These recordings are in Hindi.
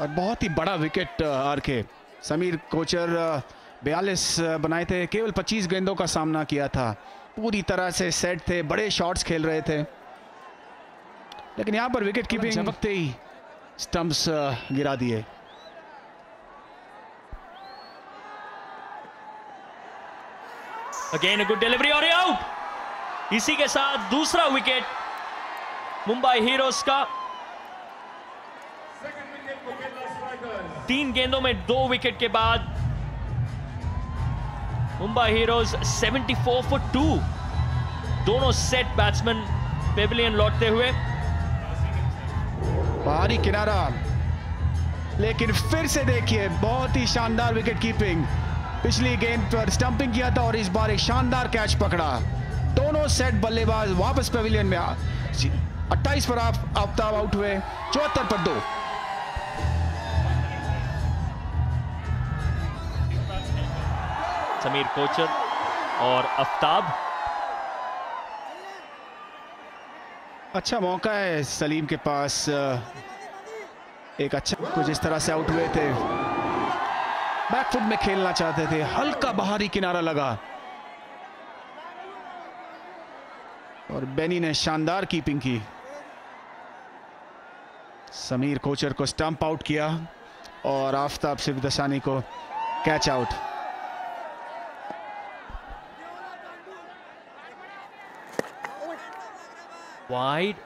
और बहुत ही बड़ा विकेट आर के समीर कोचर बयालीस बनाए थे। केवल 25 गेंदों का सामना किया था। पूरी तरह से सेट थे बड़े शॉट्स खेल रहे थे। लेकिन यहाँ पर विकेट कीपिंग झपकते ही स्टंप्स गिरा दिए। अगेन गुड डिलीवरी और आउट इसी के साथ दूसरा विकेट मुंबई हीरोज का। तीन गेंदों में दो विकेट के बाद मुंबई हीरोज 74 फॉर टू। दोनों सेट बैट्समैन पेविलियन लौटते हुए। बाहरी किनारा। लेकिन फिर से देखिए, बहुत ही शानदार विकेट कीपिंग पिछली गेंद पर स्टंपिंग किया था और इस बार एक शानदार कैच पकड़ा। दोनों सेट बल्लेबाज वापस पेविलियन में अट्ठाईस पर आप आफ्ताब आउट हुए, चौहत्तर पर दो। समीर कोचर और आफ्ताब अच्छा मौका है सलीम के पास एक अच्छा कुछ इस तरह से आउट हुए थे। बैकफुट में खेलना चाहते थे, हल्का बाहरी किनारा लगा। और बेनी ने शानदार कीपिंग की। समीर कोचर को स्टंप आउट किया और आफ्ताब सिर्फ़ दसानी को catch out wide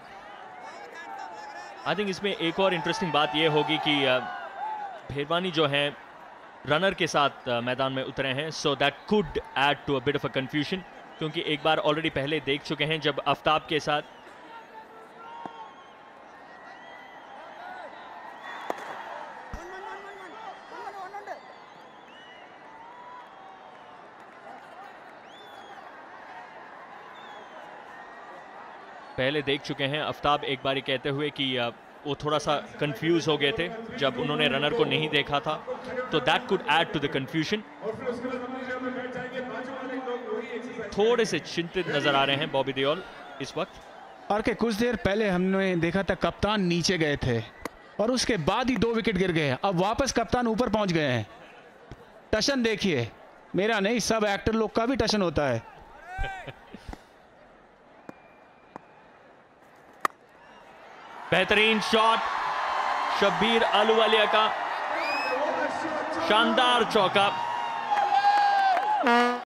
I think इसमें एक और इंटरेस्टिंग बात यह होगी कि भेरवानी जो है रनर के साथ मैदान में उतरे हैं so that could add to a bit of a confusion क्योंकि एक बार ऑलरेडी पहले देख चुके हैं, जब आफ्ताब के साथ पहले देख चुके हैं। आफ्ताब एक बारी कहते हुए कि वो थोड़ा सा कंफ्यूज हो गए थे जब उन्होंने रनर को नहीं देखा था। तो that could add to the confusion थोड़े से चिंतित नज़र आ रहे हैं बॉबी देओल इस वक्त। और के कुछ देर पहले हमने देखा था कप्तान नीचे गए थे और उसके बाद ही दो विकेट गिर गए अब वापस कप्तान ऊपर पहुँच गए हैं। टशन देखिए मेरा नहीं सब एक्टर लोग का भी टशन होता है। बेहतरीन शॉट शब्बीर आलूवालिया का। शानदार चौका।